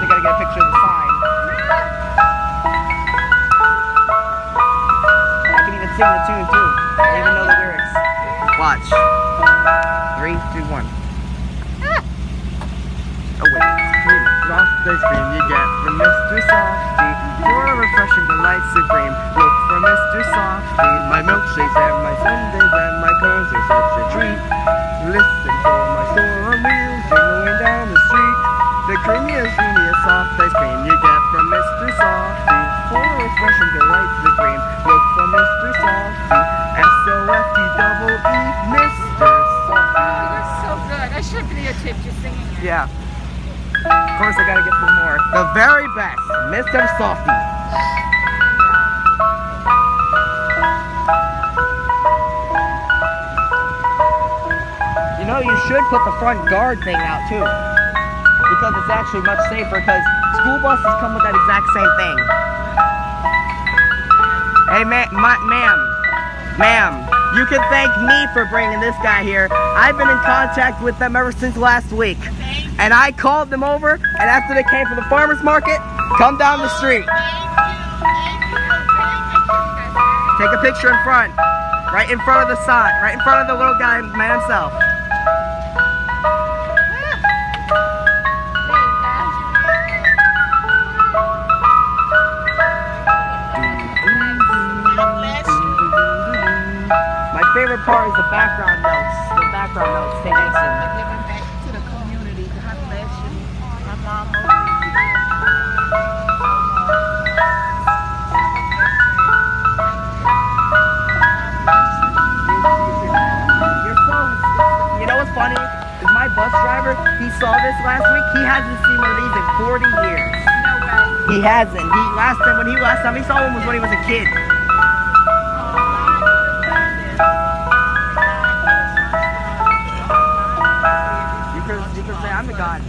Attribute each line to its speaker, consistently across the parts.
Speaker 1: they gotta get a picture of the sign. I can even sing the tune too. I even know the lyrics. Watch. Three, two, one. Oh wait.
Speaker 2: Soft ice cream you get from Mr. Softee. For a refreshing delight supreme. Look for Mr. Softee. My milkshakes and my sundaes
Speaker 3: Videotape you singing it.
Speaker 1: Yeah. Of course, I gotta get some more. The very best, Mr. Softee. You know, you should put the front guard thing out too. Because it's actually much safer because school buses come with that exact same thing. Hey, ma- ma- ma'am, ma'am, you can thank me for bringing this guy here. I've been in contact with them ever since last week. And I called them over, and after they came from the farmer's market, come down the street. Take a picture in front. Right in front of the sign. Right in front of the little guy man himself. Favorite part is the background notes. The background notes. Take listen.
Speaker 3: Giving back to the community. God bless you. My mom always
Speaker 1: You're. You know what's funny? Is my bus driver, he saw this last week. He hasn't seen one of these in 40 years.
Speaker 3: No way.
Speaker 1: He hasn't. He last time when he last time he saw one was when he was a kid. God.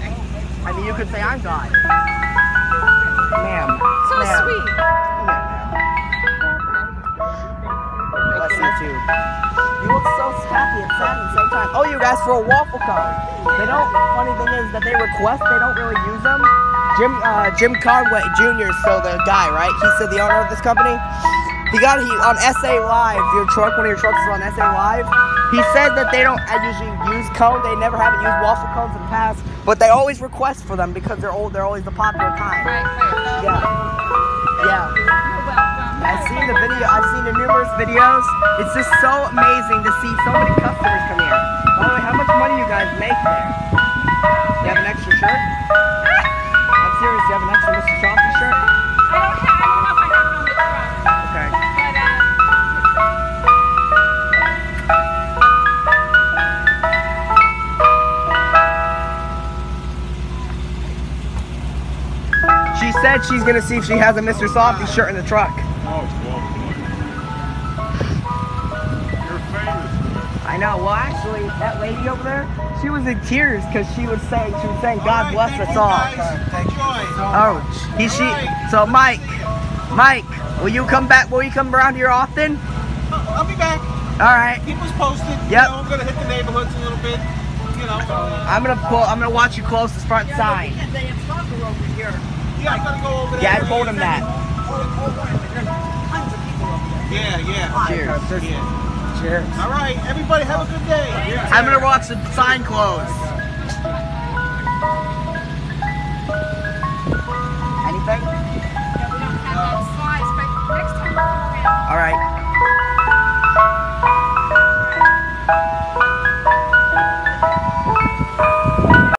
Speaker 1: I mean you could say I'm God. Ma'am.
Speaker 3: So
Speaker 1: ma'am.
Speaker 3: sweet.
Speaker 1: Come here, ma'am. Bless you too. You look so happy and sad at the same time. Oh, you asked for a waffle cone. They don't. Funny thing is that they request. They don't really use them. Jim uh, Jim Conway Jr. is still the guy, right? He's still the owner of this company. He got he on SA Live. Your truck, one of your trucks is on SA Live. He said that they don't usually use cone. They never haven't used waffle cones in the past, but they always request for them because they're old. They're always the popular kind.
Speaker 3: Right, right.
Speaker 1: Yeah. Yeah. I've seen the video. I've seen the numerous videos. It's just so amazing to see so many customers come here. By the way, how much money you guys make there? You have an extra shirt? Said she's gonna see if she has a Mr. Softee shirt in the truck.
Speaker 4: Oh, it's Walter. You're famous.
Speaker 1: I know. Well, actually, that lady over there, she was in tears because she was saying she was saying God bless us all. Oh, he she. So Mike, Mike, will you come back? Will you come around here often?
Speaker 5: I'll be back.
Speaker 1: All right.
Speaker 5: Keep us posted.
Speaker 1: Yep.
Speaker 5: You know, I'm gonna hit the neighborhoods a little bit. You know. Uh,
Speaker 1: I'm gonna pull. I'm gonna watch you close this front sign.
Speaker 5: Yeah, I gotta go over there.
Speaker 1: Yeah, I told him that.
Speaker 5: Yeah, yeah.
Speaker 1: Cheers.
Speaker 5: Yeah.
Speaker 1: Cheers.
Speaker 5: All right, everybody, have a good day.
Speaker 1: I'm gonna watch some sign close.